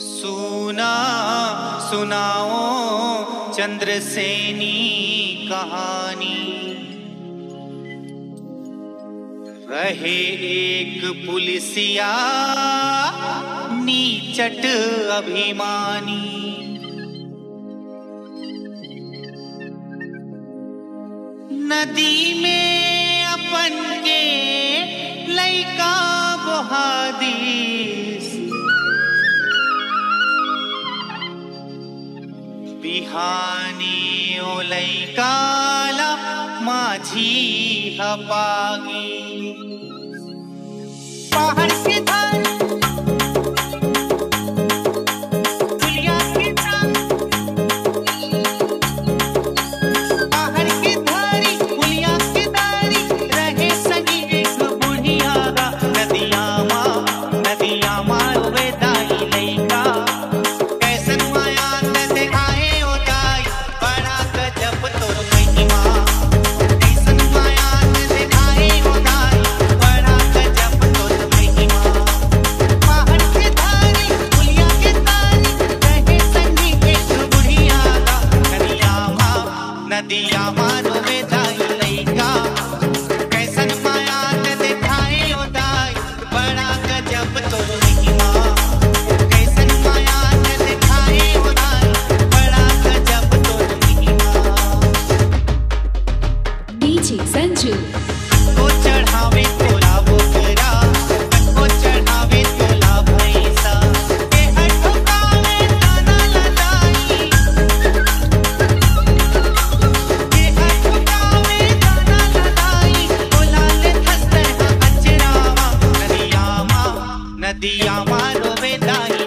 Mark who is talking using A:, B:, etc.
A: सुना, सुनाओ चंद्रसेनी कहानी। रहे एक पुलिसिया, नीचट अभिमानी। नदी में अपन के लैका बहादीस बिहानी ओलैकाल माझी हपागी। पहाड़ से धान दिया कैसन माया ते दिखाई ओ बड़ा गजब तो कैसन माया ते दिखाई ओ बड़ा गजब तो नहीं
B: तो संजू।
A: नदियाँ मानो में दाई